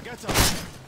I got some.